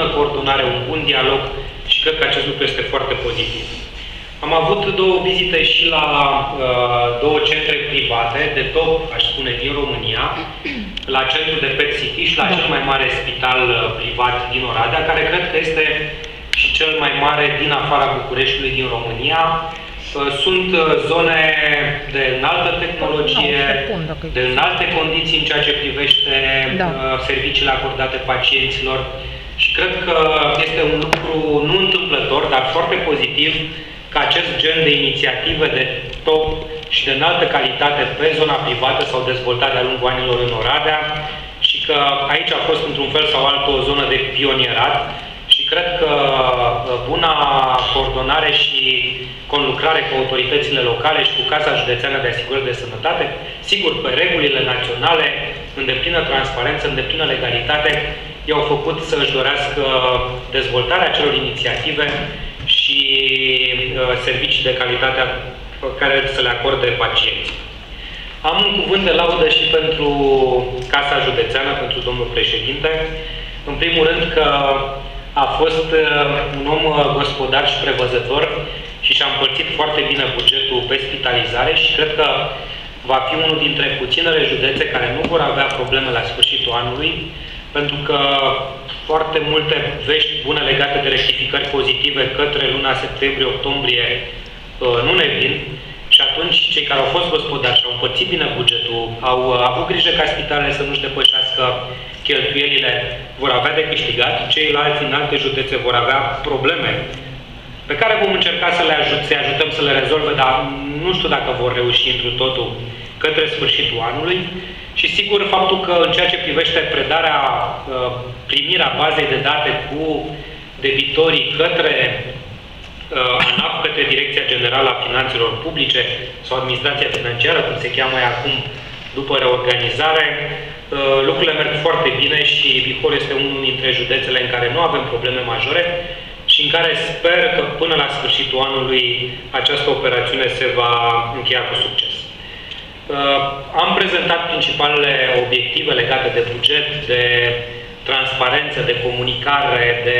bună coordonare, un bun dialog și cred că acest lucru este foarte pozitiv. Am avut două vizite și la uh, două centre private de top, aș spune, din România, la centrul de Pet City și la da. cel mai mare spital uh, privat din Oradea, care cred că este și cel mai mare din afara Bucureștiului din România. Uh, sunt uh, zone de înaltă tehnologie, de înalte condiții în ceea ce privește da. Uh, serviciile acordate pacienților și cred că este un lucru nu întâmplător, dar foarte pozitiv ca acest gen de inițiative de top și de înaltă calitate pe zona privată s-au dezvoltat de-a lungul anilor în Oradea și că aici a fost într-un fel sau altul o zonă de pionierat și cred că uh, buna coordonare și conlucrare cu autoritățile locale și cu Casa Județeană de Asigurări de Sănătate, sigur, pe regulile naționale, în deplină transparență, în deplină legalitate, i-au făcut să își dorească dezvoltarea acelor inițiative și uh, servicii de calitate pe care să le acorde pacienții. Am un cuvânt de laudă și pentru Casa Județeană, pentru domnul președinte. În primul rând că a fost uh, un om uh, gospodar și prevăzător și și-a împărțit foarte bine bugetul pe spitalizare și cred că va fi unul dintre puținele județe care nu vor avea probleme la sfârșitul anului, pentru că foarte multe vești bune legate de rectificări pozitive către luna septembrie-octombrie uh, nu ne vin. Și atunci cei care au fost gospodari și au împărțit bine bugetul, au uh, avut grijă ca spitalele să nu-și depășească cheltuielile, vor avea de câștigat, ceilalți în alte județe vor avea probleme pe care vom încerca să le ajut, să ajutăm să le rezolve, dar nu știu dacă vor reuși întru totul către sfârșitul anului. Și sigur, faptul că în ceea ce privește predarea, uh, primirea bazei de date cu debitorii către uh, ANAP, către Direcția Generală a Finanțelor Publice sau Administrația Financiară, cum se cheamă acum după reorganizare, uh, lucrurile merg foarte bine și Bihor este unul dintre județele în care nu avem probleme majore și în care sper că până la sfârșitul anului această operațiune se va încheia cu succes. Uh, am prezentat principalele obiective legate de buget, de transparență, de comunicare, de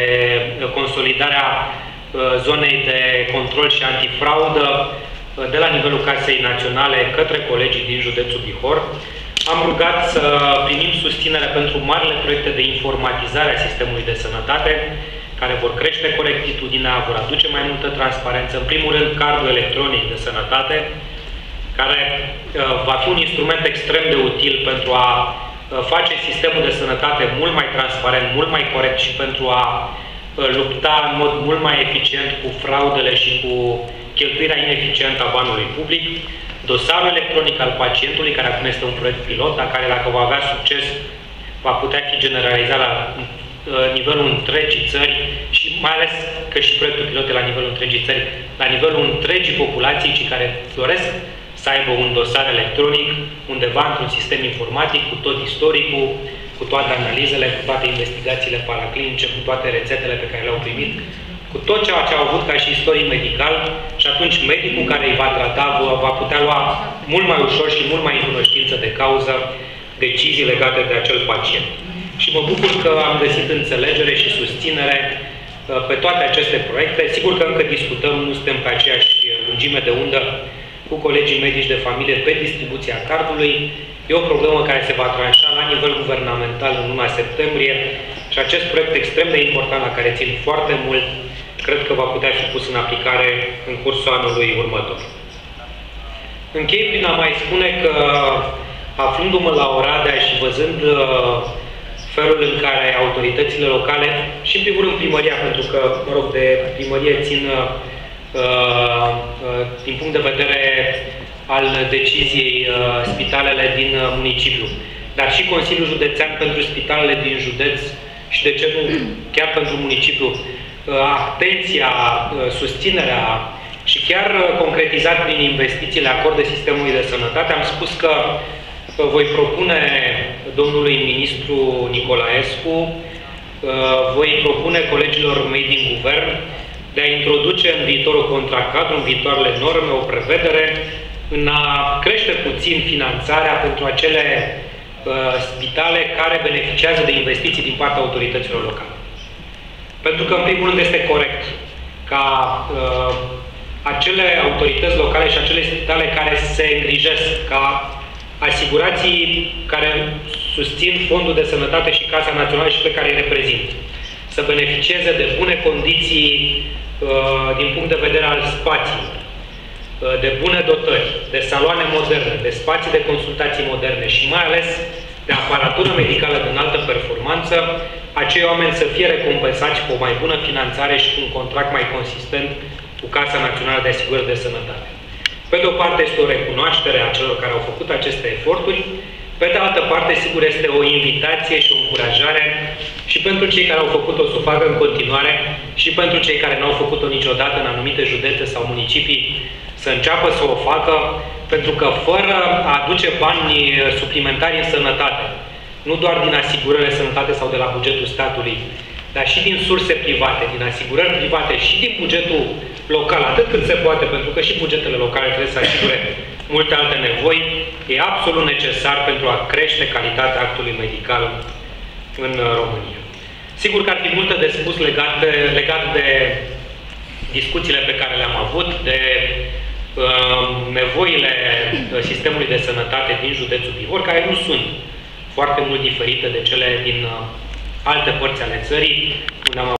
consolidarea uh, zonei de control și antifraudă uh, de la nivelul Casei Naționale către colegii din județul Bihor. Am rugat să primim susținere pentru marile proiecte de informatizare a sistemului de sănătate, care vor crește corectitudinea, vor aduce mai multă transparență. În primul rând, cardul electronic de sănătate, care uh, va fi un instrument extrem de util pentru a uh, face sistemul de sănătate mult mai transparent, mult mai corect și pentru a uh, lupta în mod mult mai eficient cu fraudele și cu cheltuirea ineficientă a banului public. Dosarul electronic al pacientului, care acum este un proiect pilot, dar care dacă va avea succes, va putea fi generalizat la nivelul întregii țări și mai ales că și proiectul pilot de la nivelul întregii țări, la nivelul întregii populații, ci care doresc să aibă un dosar electronic undeva într-un sistem informatic cu tot istoricul, cu toate analizele, cu toate investigațiile paraclinice, cu toate rețetele pe care le-au primit, cu tot ceea ce au avut ca și istorie medical și atunci medicul care îi va trata va putea lua mult mai ușor și mult mai în cunoștință de cauză decizii legate de acel pacient. Și mă bucur că am găsit înțelegere și susținere uh, pe toate aceste proiecte. Sigur că încă discutăm, nu suntem pe aceeași lungime de undă cu colegii medici de familie pe distribuția cardului. E o problemă care se va tranșa la nivel guvernamental în luna septembrie și acest proiect extrem de important la care țin foarte mult, cred că va putea fi pus în aplicare în cursul anului următor. Închei prin a mai spune că aflându-mă la Oradea și văzând uh, felul în care autoritățile locale și în primul rând primăria, pentru că, mă rog, de primărie țin uh, Uh, uh, din punct de vedere al deciziei uh, spitalele din municipiu, dar și Consiliul Județean pentru spitalele din județ și de ce nu chiar pentru municipiu, atenția, susținerea și chiar concretizat prin investițiile acorde sistemului de sănătate, am spus că voi propune domnului ministru Nicolaescu, voi propune colegilor mei din guvern de a introduce în viitorul contract cadru, în viitoarele norme, o prevedere în a crește puțin finanțarea pentru acele uh, spitale care beneficiază de investiții din partea autorităților locale. Pentru că, în primul rând, este corect ca uh, acele autorități locale și acele spitale care se îngrijesc, ca asigurații care susțin Fondul de Sănătate și Casa Națională și pe care îi reprezint, să beneficieze de bune condiții uh, din punct de vedere al spațiului, uh, de bune dotări, de saloane moderne, de spații de consultații moderne și mai ales de aparatură medicală de înaltă performanță, acei oameni să fie recompensați cu o mai bună finanțare și cu un contract mai consistent cu Casa Națională de Asigurări de Sănătate. Pe de o parte este o recunoaștere a celor care au făcut aceste eforturi, pe de altă parte, sigur, este o invitație și o încurajare și pentru cei care au făcut-o să o facă în continuare și pentru cei care nu au făcut-o niciodată în anumite județe sau municipii să înceapă să o facă, pentru că fără a aduce bani suplimentari în sănătate, nu doar din asigurările sănătate sau de la bugetul statului, dar și din surse private, din asigurări private și din bugetul local, atât cât se poate, pentru că și bugetele locale trebuie să asigure multe alte nevoi, e absolut necesar pentru a crește calitatea actului medical în România. Sigur că ar fi multe de spus legat de, legat de discuțiile pe care le-am avut, de uh, nevoile sistemului de sănătate din județul Bihor, care nu sunt foarte mult diferite de cele din uh, alte părți ale țării, unde am